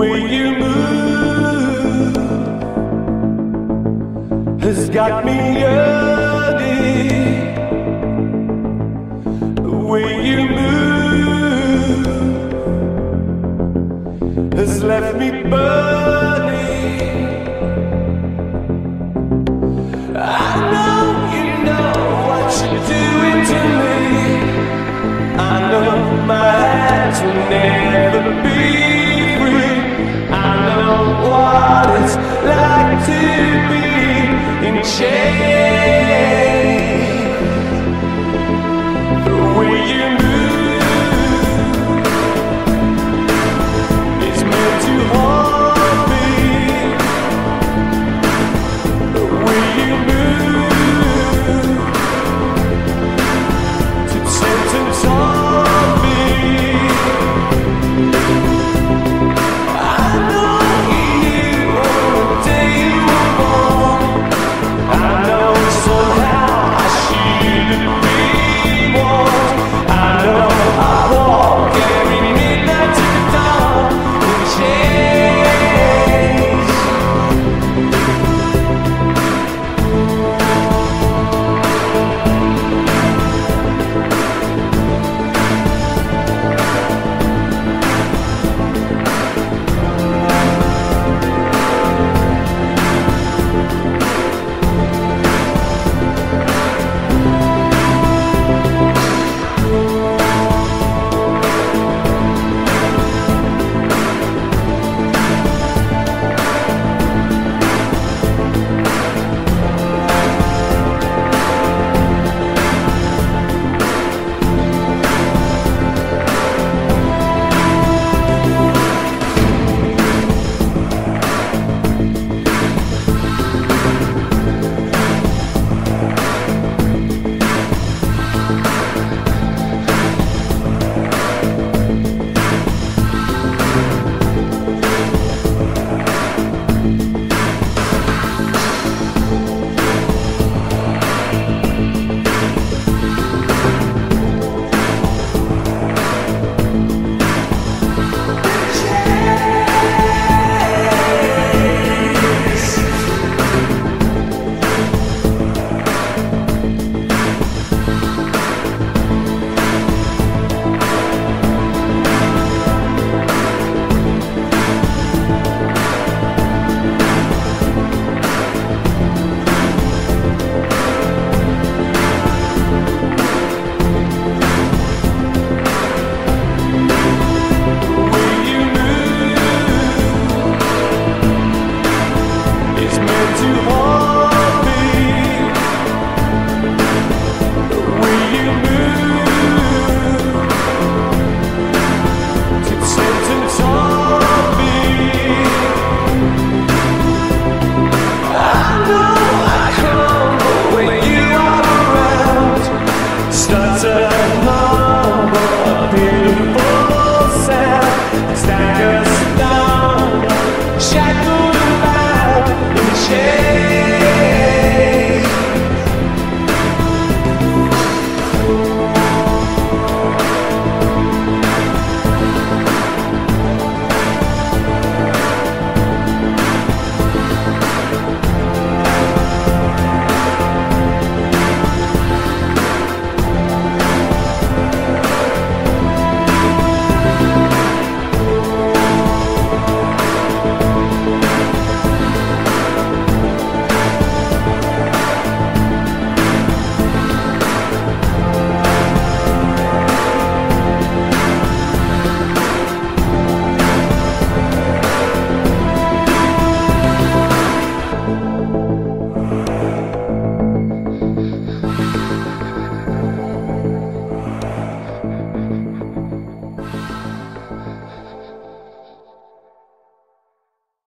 way you move has got me yearning. The way you move has left me burning. I know you know what you're doing to me. I know my hands will never be change.